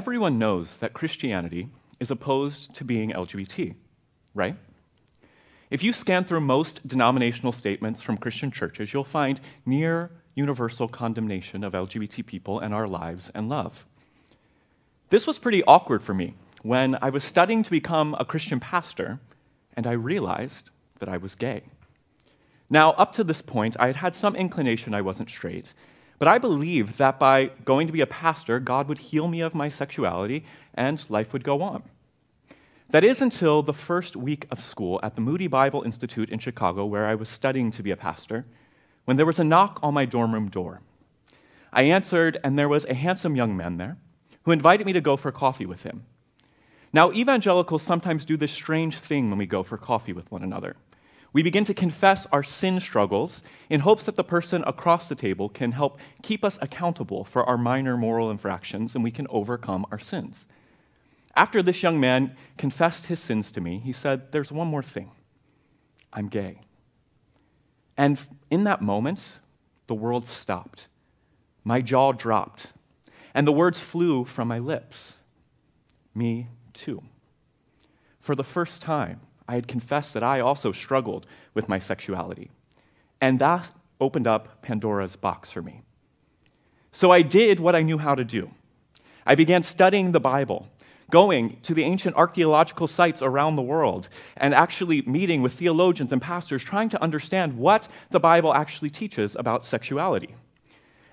everyone knows that Christianity is opposed to being LGBT, right? If you scan through most denominational statements from Christian churches, you'll find near universal condemnation of LGBT people and our lives and love. This was pretty awkward for me when I was studying to become a Christian pastor and I realized that I was gay. Now, up to this point, I had had some inclination I wasn't straight, but I believed that by going to be a pastor, God would heal me of my sexuality and life would go on. That is until the first week of school at the Moody Bible Institute in Chicago, where I was studying to be a pastor, when there was a knock on my dorm room door. I answered, and there was a handsome young man there who invited me to go for coffee with him. Now, evangelicals sometimes do this strange thing when we go for coffee with one another. We begin to confess our sin struggles in hopes that the person across the table can help keep us accountable for our minor moral infractions and we can overcome our sins. After this young man confessed his sins to me, he said, There's one more thing I'm gay. And in that moment, the world stopped. My jaw dropped, and the words flew from my lips. Me too. For the first time, I had confessed that I also struggled with my sexuality. And that opened up Pandora's box for me. So I did what I knew how to do. I began studying the Bible, going to the ancient archaeological sites around the world, and actually meeting with theologians and pastors, trying to understand what the Bible actually teaches about sexuality.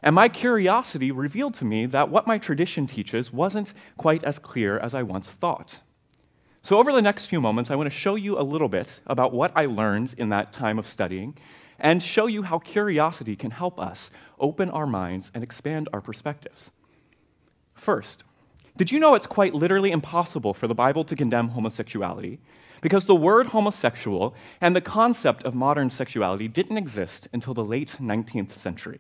And my curiosity revealed to me that what my tradition teaches wasn't quite as clear as I once thought. So, over the next few moments, I want to show you a little bit about what I learned in that time of studying and show you how curiosity can help us open our minds and expand our perspectives. First, did you know it's quite literally impossible for the Bible to condemn homosexuality? Because the word homosexual and the concept of modern sexuality didn't exist until the late 19th century.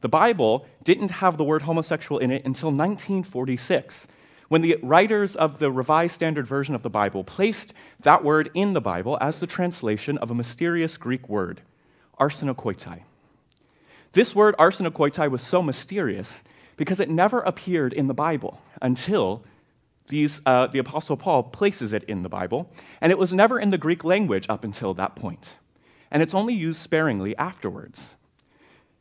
The Bible didn't have the word homosexual in it until 1946 when the writers of the Revised Standard Version of the Bible placed that word in the Bible as the translation of a mysterious Greek word, arsenokoitai. This word, arsenokoitai, was so mysterious because it never appeared in the Bible until these, uh, the Apostle Paul places it in the Bible, and it was never in the Greek language up until that point. And it's only used sparingly afterwards.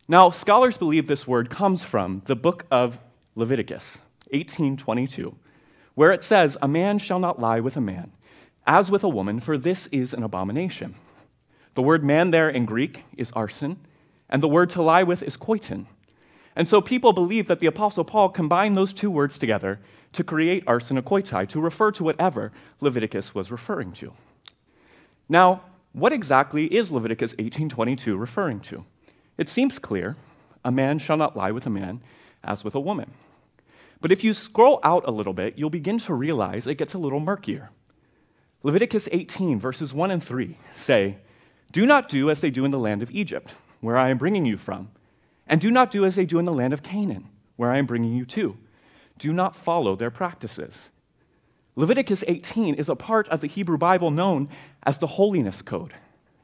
Now, scholars believe this word comes from the book of Leviticus. 18:22, where it says, "A man shall not lie with a man, as with a woman, for this is an abomination." The word man there in Greek is arsen, and the word to lie with is koiton. And so people believe that the Apostle Paul combined those two words together to create arsenokoitai, to refer to whatever Leviticus was referring to. Now, what exactly is Leviticus 18:22 referring to? It seems clear. A man shall not lie with a man as with a woman. But if you scroll out a little bit, you'll begin to realize it gets a little murkier. Leviticus 18, verses 1 and 3 say, Do not do as they do in the land of Egypt, where I am bringing you from, and do not do as they do in the land of Canaan, where I am bringing you to. Do not follow their practices. Leviticus 18 is a part of the Hebrew Bible known as the Holiness Code.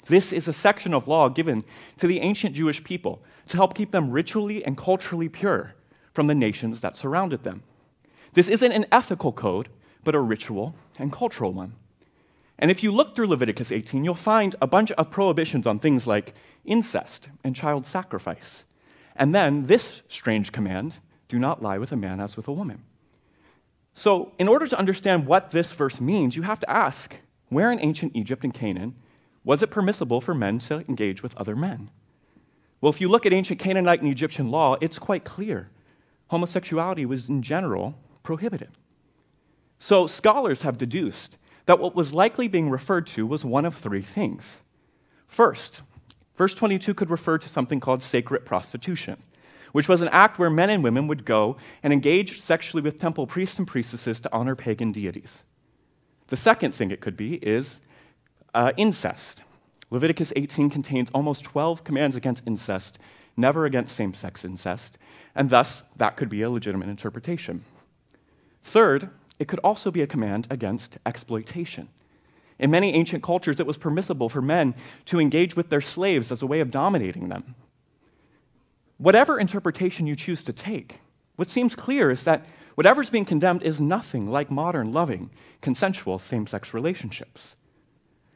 This is a section of law given to the ancient Jewish people to help keep them ritually and culturally pure from the nations that surrounded them. This isn't an ethical code, but a ritual and cultural one. And if you look through Leviticus 18, you'll find a bunch of prohibitions on things like incest and child sacrifice. And then this strange command do not lie with a man as with a woman. So, in order to understand what this verse means, you have to ask where in ancient Egypt and Canaan was it permissible for men to engage with other men? Well, if you look at ancient Canaanite and Egyptian law, it's quite clear homosexuality was in general prohibited. So scholars have deduced that what was likely being referred to was one of three things. First, verse 22 could refer to something called sacred prostitution, which was an act where men and women would go and engage sexually with temple priests and priestesses to honor pagan deities. The second thing it could be is uh, incest. Leviticus 18 contains almost 12 commands against incest, never against same sex incest, and thus that could be a legitimate interpretation. Third, it could also be a command against exploitation. In many ancient cultures, it was permissible for men to engage with their slaves as a way of dominating them. Whatever interpretation you choose to take, what seems clear is that whatever's being condemned is nothing like modern, loving, consensual same sex relationships.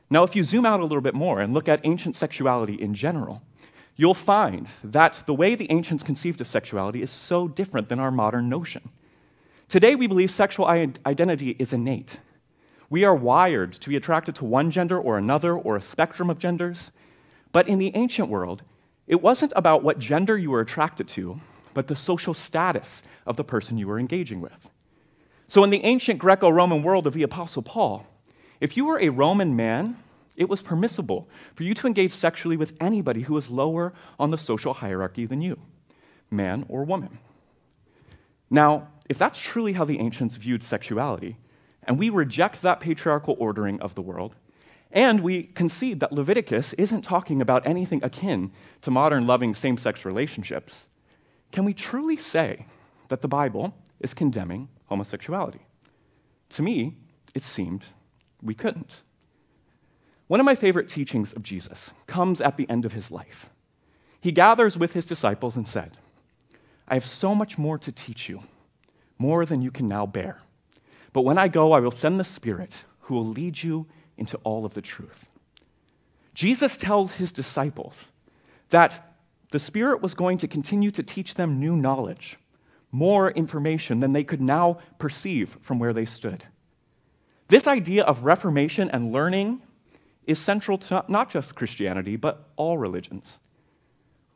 Now, if you zoom out a little bit more and look at ancient sexuality in general, you'll find that the way the ancients conceived of sexuality is so different than our modern notion. Today, we believe sexual identity is innate. We are wired to be attracted to one gender or another or a spectrum of genders. But in the ancient world, it wasn't about what gender you were attracted to, but the social status of the person you were engaging with. So, in the ancient Greco Roman world of the Apostle Paul, if you were a Roman man, it was permissible for you to engage sexually with anybody who was lower on the social hierarchy than you, man or woman. Now, if that's truly how the ancients viewed sexuality, and we reject that patriarchal ordering of the world, and we concede that Leviticus isn't talking about anything akin to modern loving same sex relationships, can we truly say that the Bible is condemning homosexuality? To me, it seemed we couldn't. One of my favorite teachings of Jesus comes at the end of his life. He gathers with his disciples and said, I have so much more to teach you, more than you can now bear. But when I go, I will send the Spirit who will lead you into all of the truth. Jesus tells his disciples that the Spirit was going to continue to teach them new knowledge, more information than they could now perceive from where they stood. This idea of reformation and learning is central to not just Christianity, but all religions.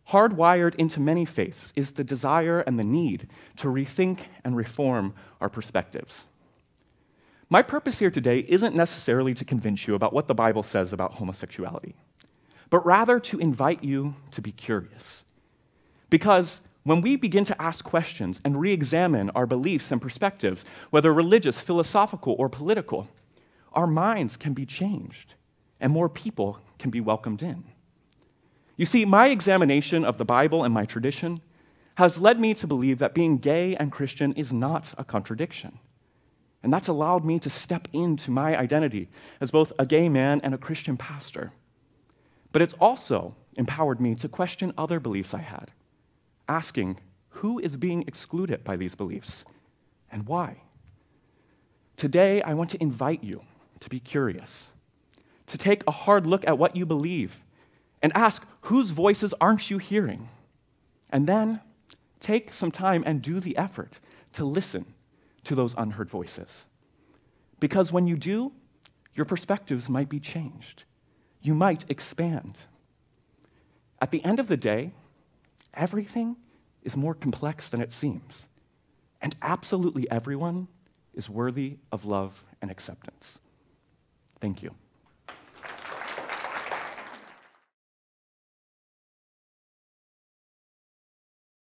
Hardwired into many faiths is the desire and the need to rethink and reform our perspectives. My purpose here today isn't necessarily to convince you about what the Bible says about homosexuality, but rather to invite you to be curious. Because when we begin to ask questions and re examine our beliefs and perspectives, whether religious, philosophical, or political, our minds can be changed and more people can be welcomed in. You see, my examination of the Bible and my tradition has led me to believe that being gay and Christian is not a contradiction. And that's allowed me to step into my identity as both a gay man and a Christian pastor. But it's also empowered me to question other beliefs I had, asking who is being excluded by these beliefs and why. Today, I want to invite you to be curious, to take a hard look at what you believe, and ask whose voices aren't you hearing? And then take some time and do the effort to listen to those unheard voices. Because when you do, your perspectives might be changed. You might expand. At the end of the day, everything is more complex than it seems. And absolutely everyone is worthy of love and acceptance. Thank you.